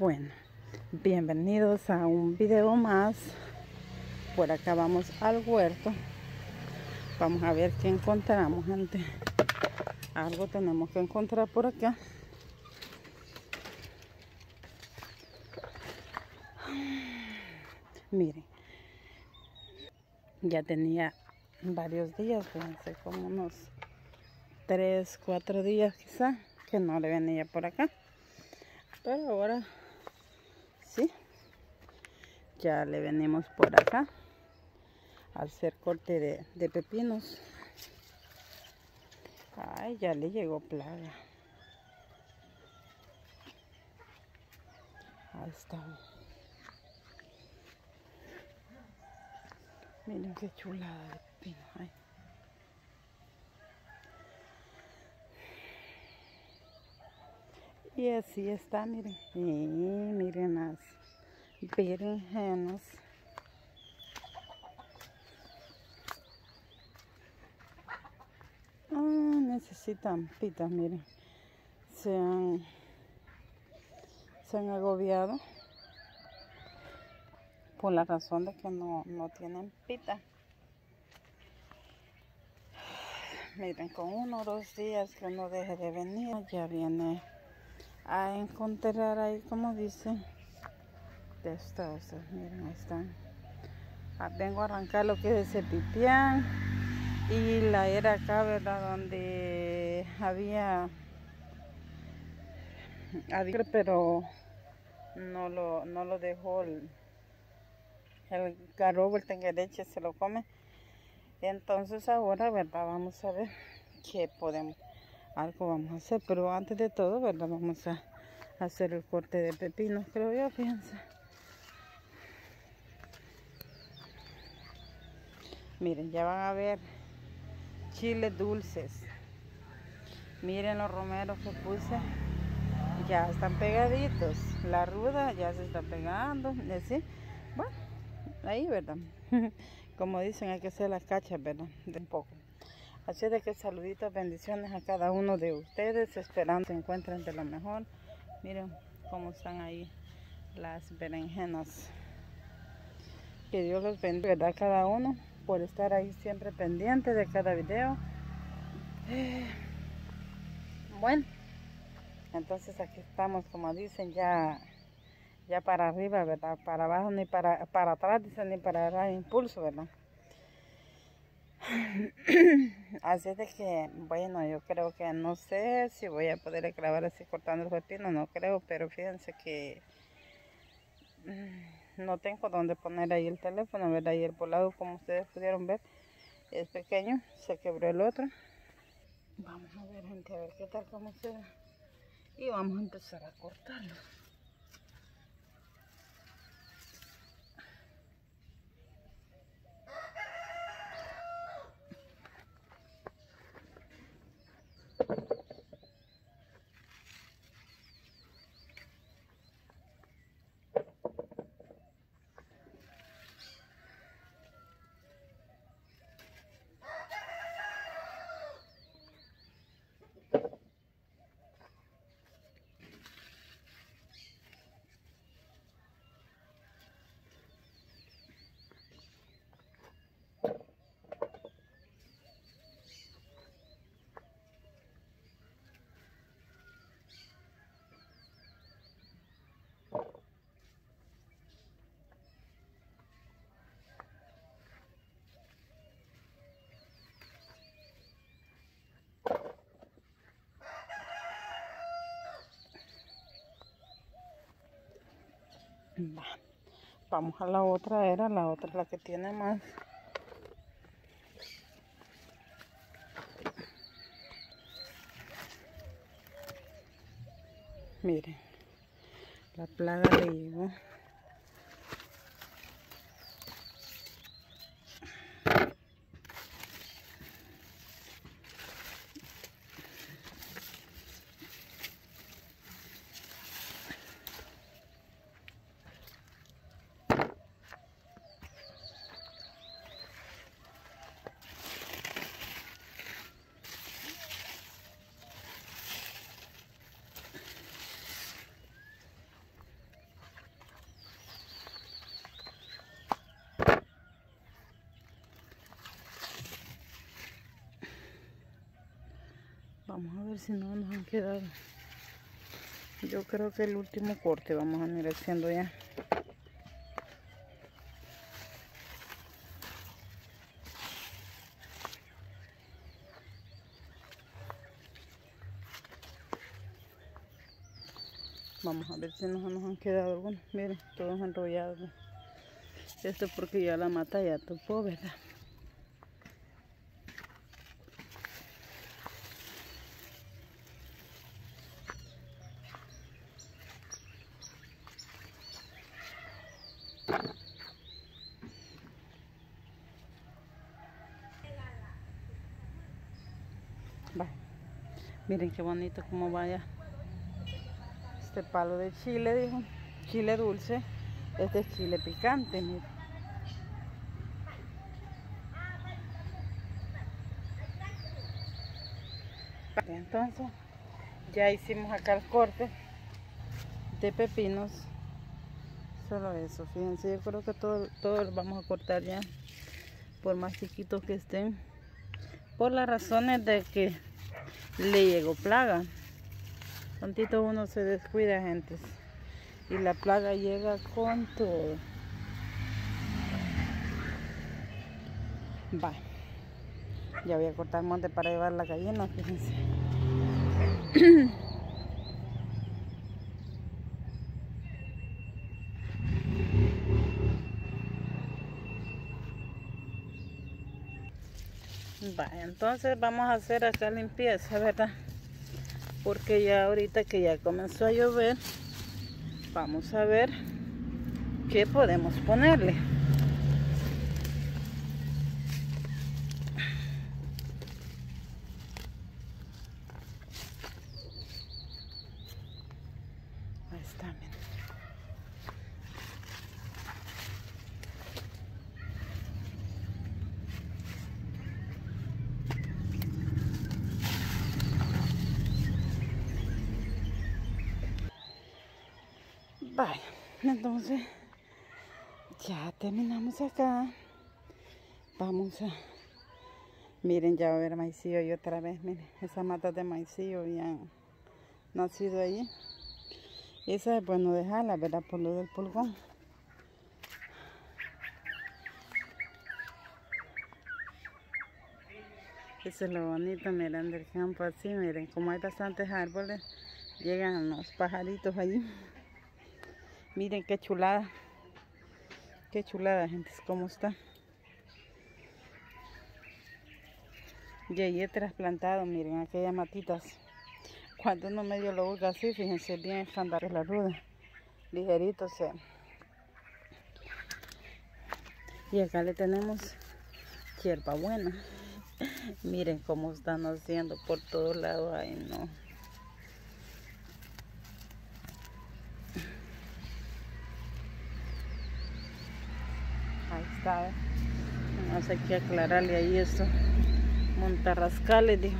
Bueno, bienvenidos a un video más. Por acá vamos al huerto. Vamos a ver qué encontramos, gente. Algo tenemos que encontrar por acá. Miren, ya tenía varios días, fíjense, como unos 3, 4 días quizá, que no le venía por acá. Pero ahora sí, ya le venimos por acá al hacer corte de, de pepinos. Ay, ya le llegó plaga. Ahí está. Miren qué chulada de pepino. Ay. Y así está, miren. Y miren las berenjenas. Ah, necesitan pitas, miren. Se han, se han agobiado por la razón de que no, no tienen pita. Miren, con uno o dos días que uno deje de venir, ya viene a encontrar ahí, como dicen, de estos, miren, ahí están. Ah, vengo a arrancar lo que es ese pipián y la era acá, ¿verdad? Donde había, había pero no lo, no lo dejó el, el garobo, el tenguereche se lo come. Entonces ahora, ¿verdad? Vamos a ver qué podemos, algo vamos a hacer. Pero antes de todo, ¿verdad? Vamos a hacer el corte de pepinos, creo yo, fíjense. Miren, ya van a ver chiles dulces. Miren los romeros que puse. Ya están pegaditos. La ruda ya se está pegando. Así. Bueno, ahí, ¿verdad? Como dicen, hay que hacer las cachas, ¿verdad? De un poco. Así de que saluditos, bendiciones a cada uno de ustedes. Esperando se encuentren de lo mejor. Miren cómo están ahí las berenjenas. Que Dios los bendiga, ¿verdad? Cada uno por estar ahí siempre pendiente de cada video. Bueno, entonces aquí estamos, como dicen, ya ya para arriba, ¿verdad? Para abajo ni para, para atrás, dicen, ni para dar impulso, ¿verdad? así de que, bueno, yo creo que no sé si voy a poder grabar así cortando el pepino, no creo, pero fíjense que no tengo donde poner ahí el teléfono, ¿verdad? Y el volado, como ustedes pudieron ver, es pequeño, se quebró el otro. Vamos a ver, gente, a ver qué tal como se Y vamos a empezar a cortarlo. Va. Vamos a la otra era, la otra la que tiene más. Miren, la plaga le llegó. Vamos a ver si no nos han quedado. Yo creo que el último corte vamos a ir haciendo ya. Vamos a ver si nos, nos han quedado algunos. Miren, todos enrollados. Esto porque ya la mata ya topó, ¿verdad? Miren qué bonito como vaya este palo de chile, dijo. Chile dulce. Este es chile picante, miren. Entonces, ya hicimos acá el corte de pepinos. Solo eso, fíjense, yo creo que todo, todo lo vamos a cortar ya. Por más chiquitos que estén. Por las razones de que le llegó plaga. Tantito uno se descuida, gente. Y la plaga llega con todo. Va. Ya voy a cortar monte para llevar la gallina, fíjense. Entonces vamos a hacer acá limpieza, ¿verdad? Porque ya ahorita que ya comenzó a llover, vamos a ver qué podemos ponerle. Entonces ya terminamos acá. Vamos a... Miren, ya va a haber maicillo y otra vez, miren, esas matas de maicillo ya han nacido ahí. Esa es bueno dejarla, ¿verdad? Por lo del pulgón. Eso es lo bonito, miren, del campo así, miren, como hay bastantes árboles, llegan los pajaritos allí. Miren qué chulada. Qué chulada, gente. ¿Cómo está? Y ahí he trasplantado, miren, aquellas matitas. Cuando uno medio lo busca así, fíjense bien estándar la ruda. Ligerito, se Y acá le tenemos hierba buena. miren cómo están haciendo por todos lados. Ay, no. A que aclararle ahí esto. Montarrascales, dijo.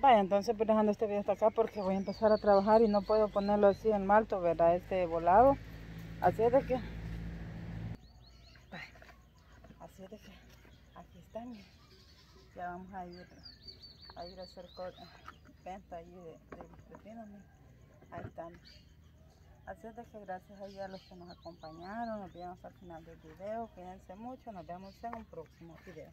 Vaya, entonces pues dejando este video hasta acá porque voy a empezar a trabajar y no puedo ponerlo así en malto, ¿verdad? Este volado. Así es de que... así es de que... Aquí están. Ya vamos a ir a ir a hacer venta ahí de, de Ahí están. Así es de que gracias a los que nos acompañaron. Nos vemos al final del video. Cuídense mucho. Nos vemos en un próximo video.